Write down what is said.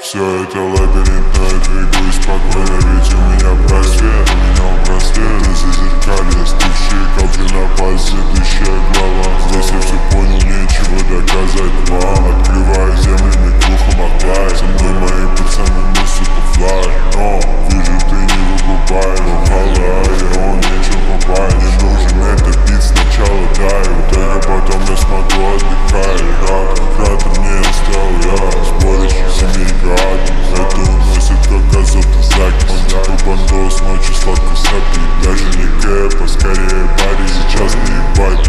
Все это лабиринт, но я двигаюсь спокойно Ведь у меня просвет, даже не кэп, а скорее парень сейчас не ебать.